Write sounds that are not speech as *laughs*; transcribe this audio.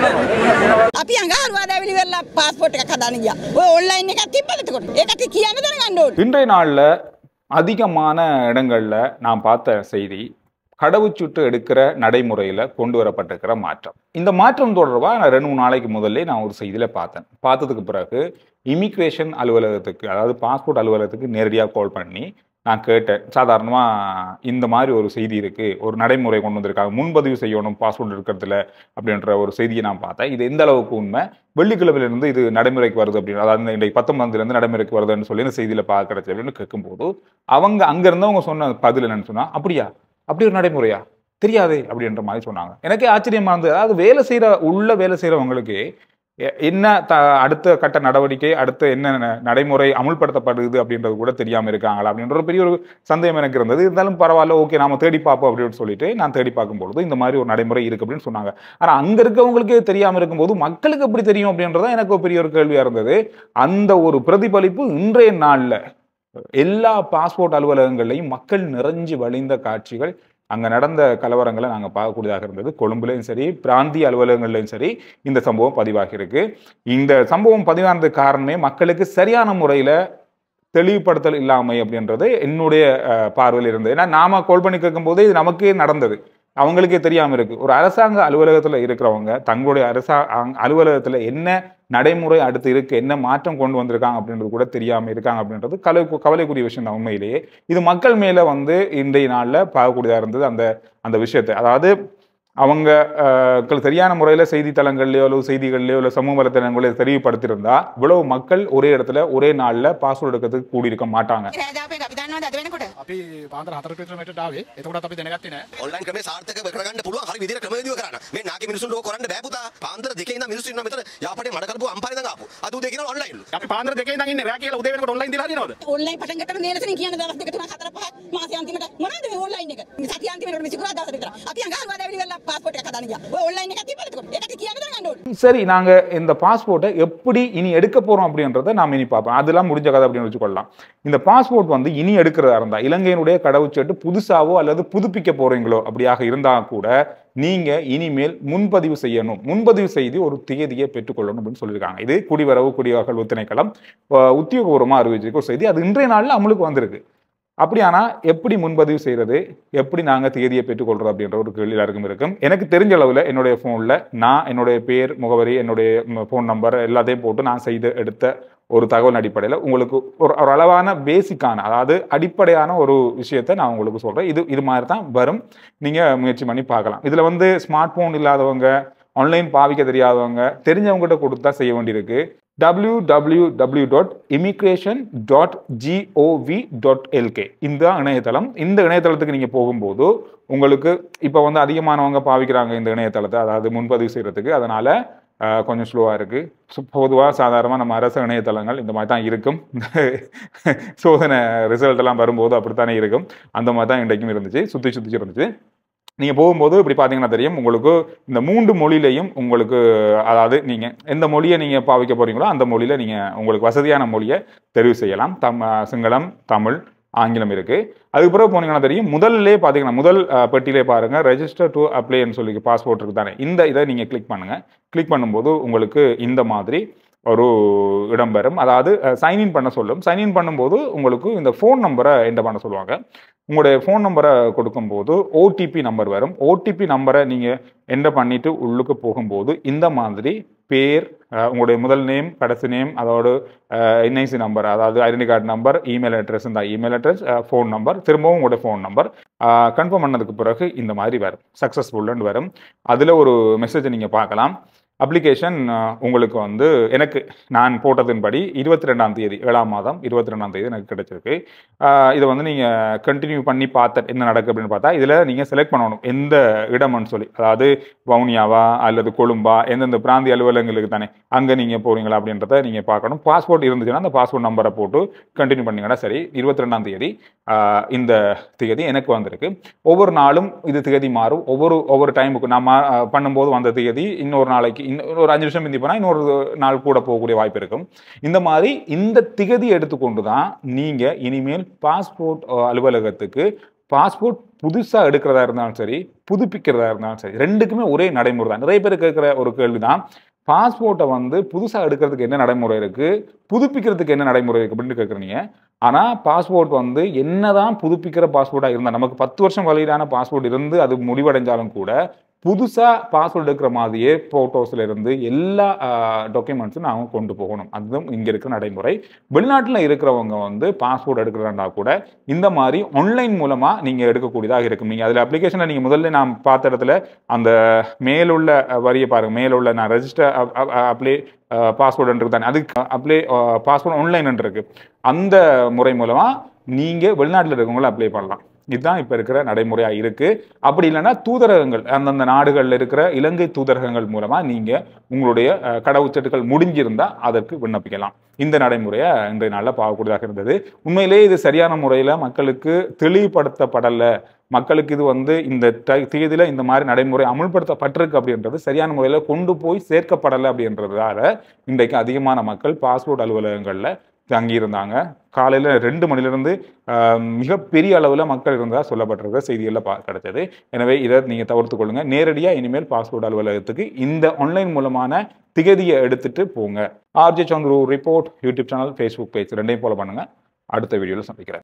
අපි අඟහරුවාදැවිලි වෙල්ලා පාස්පෝට් එකක් හදාන්න ගියා. ඔය ඔන්ලයින් එකක් තිබ්බද එතකොට? ඒක අපි කියන්න දැනගන්න ඕනේ. இன்றைய நாளில் அதிகமான இடங்கள்ல நான் பார்த்த செய்தி கடவுச்சீட்டு எடுக்கிற நடைமுறையில் கொண்டு வரப்பட்டிருக்கிற மாற்றம் இந்த மாற்றம் தொடர்பாக நான் ரெண்டு மூணு நாளைக்கு முதல்ல நான் ஒரு செய்தியில் பார்த்தேன் பார்த்ததுக்கு பிறகு இமிக்ரேஷன் அலுவலகத்துக்கு அதாவது பாஸ்போர்ட் அலுவலகத்துக்கு நேரடியாக கால் பண்ணி நான் கேட்டேன். சாதாரணமாக இந்த மாதிரி ஒரு செய்தி இருக்குது ஒரு நடைமுறை கொண்டு வந்திருக்காங்க. முன்பதிவு செய்யணும் பாஸ்போர்ட் இருக்கிறதுல அப்படின்ற ஒரு செய்தியை நான் பார்த்தேன். இது எந்த அளவுக்கு உண்மை? வெள்ளிக்கிழமையிலிருந்து இது நடைமுறைக்கு வருது அப்படின்னு. அதாவது இன்றைக்கு பத்தொன்பதுலேருந்து நடைமுறைக்கு வருதுன்னு சொல்லி இந்த செய்தியில் பார்க்கறது அப்படின்னு கேட்கும்போது அவங்க அங்கேருந்து இருந்தவங்க சொன்ன பதில் என்னன்னு சொன்னால் அப்படியா? அப்படி ஒரு நடைமுறையா? தெரியாதே? அப்படின்ற மாதிரி சொன்னாங்க. எனக்கே ஆச்சரியமா இருந்தது. அதாவது வேலை செய்கிற உள்ள வேலை செய்கிறவங்களுக்கு என்ன த அடுத்த கட்ட நடவடிக்கை அடுத்த என்ன நடைமுறை அமுல்படுத்தப்படுது அப்படின்றது கூட தெரியாமல் இருக்காங்களா அப்படின்ற ஒரு பெரிய ஒரு சந்தேகம் எனக்கு இருந்தது. இருந்தாலும் பரவாயில்ல ஓகே நாம தேடி பார்ப்போம் அப்படின்னு சொல்லிட்டு நான் தேடி பார்க்கும்பொழுது இந்த மாதிரி ஒரு நடைமுறை இருக்கு அப்படின்னு சொன்னாங்க. ஆனால் அங்கே இருக்கவங்களுக்கே தெரியாமல் இருக்கும்போது மக்களுக்கு எப்படி தெரியும் அப்படின்றதான் எனக்கு ஒரு பெரிய ஒரு கேள்வியாக இருந்தது. அந்த ஒரு பிரதிபலிப்பு இன்றைய நாளில் எல்லா பாஸ்போர்ட் அலுவலகங்களையும் மக்கள் நிறைஞ்சு வழிந்த காட்சிகள் அங்கே நடந்த கலவரங்களை நாங்கள் பார்க்கக்கூடியதாக இருந்தது. கொழும்புலையும் சரி பிராந்திய அலுவலகங்கள்லையும் சரி இந்த சம்பவம் பதிவாகியிருக்கு. இந்த சம்பவம் பதிவானது காரணமே மக்களுக்கு சரியான முறையில் தெளிவுபடுத்தல் இல்லாமை அப்படின்றது என்னுடைய பார்வையில் இருந்தது. ஏன்னா நாம கோல் பண்ணி கேட்கும்போது இது நமக்கே நடந்தது. அவங்களுக்கே தெரியாமல் இருக்குது ஒரு அரசாங்க அலுவலகத்தில் இருக்கிறவங்க தங்களுடைய அரசா அலுவலகத்தில் என்ன நடைமுறை அடுத்து இருக்குது என்ன மாற்றம் கொண்டு வந்திருக்காங்க அப்படின்றது கூட தெரியாமல் இருக்காங்க அப்படின்றது கலை கவலைக்குரிய விஷயம் தான் உண்மையிலேயே. இது மக்கள் மேலே வந்து இன்றைய நாளில் பார்க்கக்கூடியதாக இருந்தது அந்த அந்த விஷயத்தை. அதாவது அவங்க சரியான முறையில் செய்தித்தளங்கள்லையோ அல்லது செய்திகள்லையோ இல்லை சமூக வலைத்தளங்களையோ தெரிவுபடுத்தியிருந்தா இவ்வளவு மக்கள் ஒரே இடத்துல ஒரே நாளில் பாஸ்வேர்டு எடுக்கிறதுக்கு கூடியிருக்க மாட்டாங்க. අපි දන්නවද අද වෙනකොට? අපි පාන්තර හතර කිලෝමීටර් ආවේ. එතකොටත් අපි දැනගත්තේ නැහැ. ඔන්ලයින් ක්‍රමේ සාර්ථක කරගන්න පුළුවන් හරි විදිහට ක්‍රමවේදීව කරන්න. මේ නාකි මිනිසුන් ලෝක කරන්න බෑ පුතා. පාන්දර දෙකේ ඉඳන් මිනිස්සු ඉන්නවා මෙතන. යාපටේ මඩ කරපු අම්පාරේ ඉඳන් ආපු. අද උදේ කියනවා ඔන්ලයින්. අපි පාන්දර දෙකේ ඉඳන් ඉන්නේ රෑ කියලා උදේ වෙනකොට ඔන්ලයින් දීලා හරිනවද? ඔන්ලයින් පටන් ගත්තම නේනසනේ කියන දවස් දෙක තුනක් හතර පහක් මාසෙ අන්තිමට මොනවද මේ ඔන්ලයින් එක? මේ සතිය අන්තිමට මේ සිකුරා දවස් විතර. අපි අඟහරුවාදැවිලි වෙල්ලා පාස්පෝට් එකක් හදාන්න ගියා. ඔය ඔන්ලයින් එකක් තිබ්බද? ඒක சரி நாங்கள் இந்த பாஸ்போர்ட்டை எப்படி இனி எடுக்க போகிறோம் அப்படின்றத நாம் இனி பார்ப்போம். அதெல்லாம் முடிஞ்ச கதை அப்படின்னு வச்சுக்கொள்ளலாம். இந்த பாஸ்போர்ட் வந்து இனி எடுக்கிறதா இருந்தால் இலங்கையினுடைய கடவுச்சீட்டு புதுசாவோ அல்லது புதுப்பிக்க போகிறீங்களோ அப்படியாக இருந்தால் கூட நீங்கள் இனிமேல் முன்பதிவு செய்யணும். முன்பதிவு செய்து ஒரு தேதியை பெற்றுக்கொள்ளணும் அப்படின்னு சொல்லியிருக்காங்க. இது குடிவரவு குடிவகல் திணைக்களம் உத்தியோகபூர்வமாக அறிவிச்சிருக்க ஒரு செய்தி. அது இன்றைய நாளில் அமலுக்கு வந்திருக்கு. அப்படியானா எப்படி முன்பதிவு செய்கிறது எப்படி நாங்கள் தேதியை பெற்றுக்கொள்கிறோம் அப்படின்ற ஒரு கேள்வி எல்லாருக்கும் இருக்கும். எனக்கு தெரிஞ்ச அளவில் என்னுடைய ஃபோனில் நான் என்னுடைய பேர் முகவரி என்னுடைய ஃபோன் நம்பர் எல்லாத்தையும் போட்டு நான் செய்து எடுத்த ஒரு தகவல் அடிப்படையில் உங்களுக்கு ஒரு ஒரு அளவான பேசிக்கான அதாவது அடிப்படையான ஒரு விஷயத்தை நான் உங்களுக்கு சொல்கிறேன் இது இது மாதிரி தான் வரும். நீங்கள் முயற்சி பண்ணி பார்க்கலாம். இதில் வந்து ஸ்மார்ட் ஃபோன் இல்லாதவங்க ஆன்லைன் பாவிக்க தெரியாதவங்க தெரிஞ்சவங்ககிட்ட கொடுத்தா செய்ய வேண்டியிருக்கு. W W W dot immigration dot GOV dot LK இந்த இணையதளம் இந்த இணையதளத்துக்கு நீங்கள் போகும்போது உங்களுக்கு இப்போ வந்து அதிகமானவங்க பாவிக்கிறாங்க இந்த இணையதளத்தை அதாவது முன்பதிவு செய்கிறதுக்கு அதனால் கொஞ்சம் ஸ்லோவாக இருக்குது பொதுவாக சாதாரணமாக நம்ம அரசு இணையதளங்கள் இந்த மாதிரி தான் இருக்கும். *laughs* சோதனை ரிசல்ட் எல்லாம் வரும்போது அப்படித்தானே இருக்கும். அந்த மாதிரி தான் இன்றைக்கும் இருந்துச்சு. சுற்றி சுற்றி இருந்துச்சு. நீங்கள் போகும்போது இப்படி பார்த்தீங்கன்னா தெரியும் உங்களுக்கு இந்த மூன்று மொழியிலையும் உங்களுக்கு அதாவது நீங்கள் எந்த மொழியை நீங்கள் பாவிக்க போகிறீங்களோ அந்த மொழியில் நீங்கள் உங்களுக்கு வசதியான மொழியை தெரிவு செய்யலாம். தம் சிங்களம் தமிழ் ஆங்கிலம் இருக்குது அதுக்கு பிறகு போனீங்கன்னா தெரியும் முதல்லே பார்த்தீங்கன்னா முதல் பெட்டியிலே பாருங்கள் ரெஜிஸ்டர் டு அப்ளைன்னு சொல்லி பாஸ்போர்ட் இருக்குது தானே இந்த இதை நீங்கள் கிளிக் பண்ணுங்கள் கிளிக் பண்ணும்போது உங்களுக்கு இந்த மாதிரி ஒரு இடம் வரும். அதாவது சைன்இன் பண்ண சொல்லும். சைன்இன் பண்ணும்போது உங்களுக்கு இந்த ஃபோன் நம்பரை என்ன பண்ண சொல்லுவாங்க. உங்களுடைய ஃபோன் நம்பரை கொடுக்கும்போது ஓடிபி நம்பர் வரும். ஓடிபி நம்பரை நீங்கள் என்ன பண்ணிவிட்டு உள்ளுக்கு போகும்போது இந்த மாதிரி பேர் உங்களுடைய முதல் நேம் கடைசி நேம் அதோட என்ஐசி நம்பர் அதாவது identity card number email address இந்த இமெயில் அட்ரஸ் ஃபோன் நம்பர் திரும்பவும் உங்களுடைய ஃபோன் நம்பர் கன்ஃபார்ம் பண்ணதுக்கு பிறகு இந்த மாதிரி வரும். சக்ஸஸ்ஃபுல்லுன்னு வரும். அதில் ஒரு மெசேஜை நீங்கள் பார்க்கலாம். அப்ளிகேஷன் உங்களுக்கு வந்து எனக்கு நான் போட்டதின்படி இருபத்தி ரெண்டாம் தேதி ஏழாம் மாதம் இருபத்தி ரெண்டாம் தேதி எனக்கு கிடைச்சிருக்கு. இதை வந்து நீங்கள் கண்டினியூ பண்ணி பார்த்த என்ன நடக்கு அப்படின்னு பார்த்தா இதில் நீங்கள் செலக்ட் பண்ணணும். எந்த இடம்னு சொல்லி அதாவது வவுனியாவா அல்லது கொழும்பா எந்தெந்த பிராந்திய அலுவலகங்களுக்கு தானே அங்கே நீங்கள் போகிறீங்களா அப்படின்றத நீங்கள் பார்க்கணும். பாஸ்போர்ட் இருந்துச்சுன்னா அந்த பாஸ்போர்ட் நம்பரை போட்டு கண்டினியூ பண்ணீங்கன்னா சரி இருபத்தி ரெண்டாம் தேதி இந்த தேதி எனக்கு வந்திருக்கு. ஒவ்வொரு நாளும் இது தேதி மாறும். ஒவ்வொரு ஒவ்வொரு டைமுக்கு நான் பண்ணும்போது வந்த தேதி இன்னொரு நாளைக்கு இன்னும் ஒரு அஞ்சு நிமிஷம் மிந்தி போனால் இன்னொரு நாள் கூட போகக்கூடிய வாய்ப்பு இருக்கும். இந்த மாதிரி இந்த திகதி எடுத்துக்கொண்டு தான் நீங்கள் இனிமேல் பாஸ்போர்ட் அலுவலகத்துக்கு பாஸ்போர்ட் புதுசாக எடுக்கிறதா இருந்தாலும் சரி புதுப்பிக்கிறதா இருந்தாலும் சரி ரெண்டுக்குமே ஒரே நடைமுறை தான் நிறைய பேர் கேட்குற ஒரு கேள்வி தான் பாஸ்போர்ட்டை வந்து புதுசாக எடுக்கிறதுக்கு என்ன நடைமுறை இருக்குது புதுப்பிக்கிறதுக்கு என்ன நடைமுறை இருக்குது அப்படின்னு கேட்குறீங்க ஆனால் பாஸ்போர்ட் வந்து என்னதான் புதுப்பிக்கிற பாஸ்போர்ட்டாக இருந்தால் நமக்கு பத்து வருஷம் வழியிலான பாஸ்போர்ட் இருந்து அது முடிவடைஞ்சாலும் கூட புதுசாக பாஸ்வேர்டு எடுக்கிற மாதிரியே ஃபோட்டோஸில் இருந்து எல்லா டாக்குமெண்ட்ஸும் நாங்கள் கொண்டு போகணும். அதுவும் இங்கே இருக்கிற நடைமுறை. வெளிநாட்டில் இருக்கிறவங்க வந்து பாஸ்போர்ட் எடுக்கிறதா கூட இந்த மாதிரி ஆன்லைன் மூலமாக நீங்கள் எடுக்கக்கூடியதாக இருக்கும். நீங்கள் அதில் அப்ளிகேஷனில் நீங்கள் முதல்ல நான் பார்த்த இடத்துல அந்த மேலுள்ள வரியை பாருங்கள் மேலுள்ள நான் ரெஜிஸ்டர் அப்ளை பாஸ்போர்ட் தானே அதுக்கு அப்ளை பாஸ்போர்ட் ஆன்லைன்ன்றிருக்கு அந்த முறை மூலமாக நீங்கள் வெளிநாட்டில் இருக்கவங்கள அப்ளை பண்ணலாம். இதுதான் இப்போ இருக்கிற நடைமுறையாக இருக்குது அப்படி இல்லைன்னா தூதரகங்கள் அந்தந்த நாடுகளில் இருக்கிற இலங்கை தூதரகங்கள் மூலமாக நீங்கள் உங்களுடைய கடவுச்சட்டுகள் முடிஞ்சிருந்தால் அதற்கு விண்ணப்பிக்கலாம். இந்த நடைமுறையை இன்றைய நாளில் பார்க்கக்கூடியதாக இருந்தது. உண்மையிலேயே இது சரியான முறையில் மக்களுக்கு தெளிவுபடுத்தப்படலை. மக்களுக்கு இது வந்து இந்த த- இந்த மாதிரி நடைமுறை அமுல்படுத்தப்பட்டிருக்கு அப்படின்றது சரியான முறையில் கொண்டு போய் சேர்க்கப்படலை அப்படின்றதால இன்றைக்கு அதிகமான மக்கள் பாஸ்போர்ட் அலுவலகங்களில் தங்கியிருந்தாங்க. காலையில் ரெண்டு மணிலிருந்து மிகப்பெரிய அளவில் மக்கள் இருந்ததாக சொல்லப்பட்டிருக்கிற செய்திகளில் பா கிடச்சது. எனவே இதை நீங்கள் தவிர்த்து கொள்ளுங்கள் நேரடியாக இனிமேல் பாஸ்போர்ட் அலுவலகத்துக்கு இந்த ஆன்லைன் மூலமான திகதியை எடுத்துகிட்டு போங்க. RJ Chandru report YouTube channel Facebook page ரெண்டையும் ஃபாலோ பண்ணுங்க. அடுத்த வீடியோவில் சந்திக்கிறேன்.